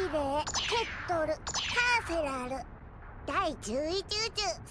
レーケットルカーフェラル。第11宇宙